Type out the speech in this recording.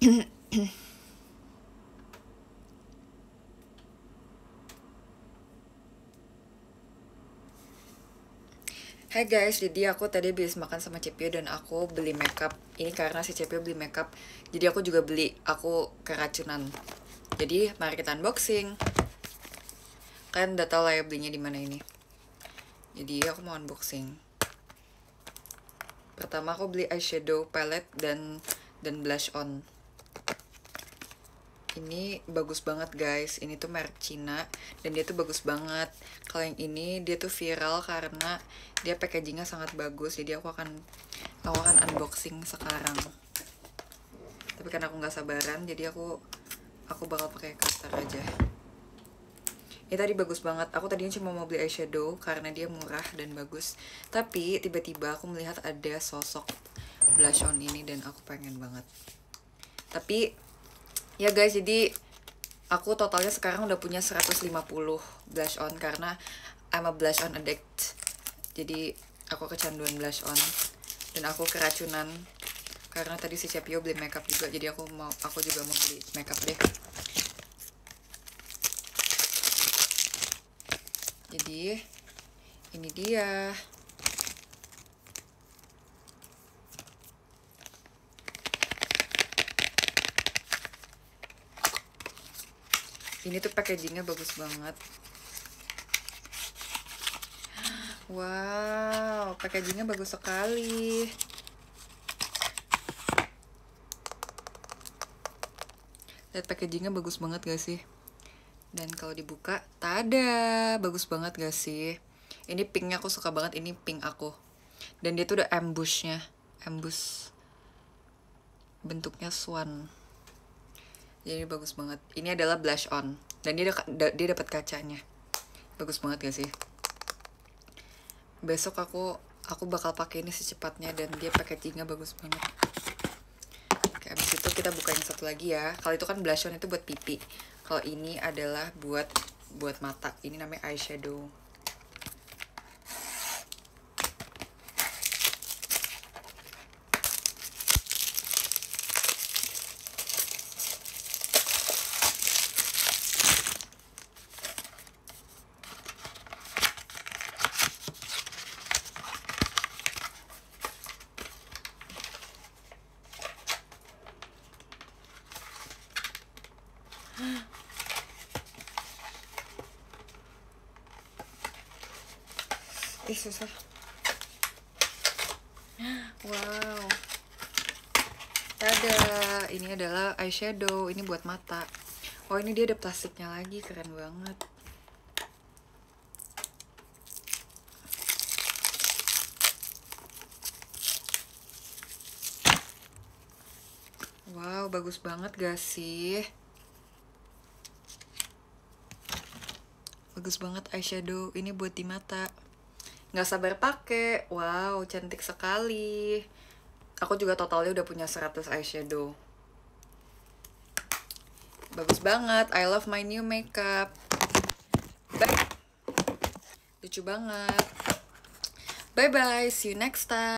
Hai guys, jadi aku tadi habis makan sama Cepio dan aku beli makeup. Ini karena si Cepio beli makeup, jadi aku juga beli. Aku keracunan. Jadi mari kita unboxing. Kalian udah tau lah ya belinya di mana ini. Jadi aku mau unboxing. Pertama aku beli eyeshadow palette dan dan blush on. Ini bagus banget guys. Ini tuh merek Cina dan dia tuh bagus banget. Kalau yang ini dia tuh viral karena dia packagingnya sangat bagus. Jadi aku akan aku akan unboxing sekarang. Tapi karena aku nggak sabaran, jadi aku aku bakal pakai cutter aja. Ini tadi bagus banget. Aku tadinya cuma mau beli eyeshadow karena dia murah dan bagus. Tapi tiba-tiba aku melihat ada sosok blush on ini dan aku pengen banget. Tapi ya guys, jadi aku totalnya sekarang udah punya 150 blush on karena I'm a blush on addict. Jadi aku kecanduan blush on dan aku keracunan karena tadi si Cepio beli makeup juga jadi aku mau aku juga mau beli makeup deh. Jadi ini dia. Ini tuh packagingnya bagus banget. Wow, packagingnya bagus sekali. Lihat packagingnya bagus banget gak sih? Dan kalau dibuka, tada, bagus banget gak sih? Ini pinknya aku suka banget, ini pink aku. Dan dia tuh udah ambushnya, ambush. Bentuknya swan. Jadi bagus banget. Ini adalah blush on, dan dia dia dapat kacanya. Bagus banget gak sih? Besok aku aku bakal pakai ini secepatnya dan dia packagingnya bagus banget. Oke, abis itu kita buka yang satu lagi ya. Kalau itu kan blush on itu buat pipi. Kalau ini adalah buat buat mata. Ini namanya eyeshadow. Ih susah. Wow. Tada, ini adalah eyeshadow. Ini buat mata. Oh ini dia ada plastiknya lagi, keren banget. Wow, bagus banget gak sih? Bagus banget eyeshadow. Ini buat di mata nggak sabar pakai wow cantik sekali. Aku juga totalnya udah punya 100 eyeshadow. Bagus banget. I love my new makeup. Bye lucu banget. Bye bye see you next time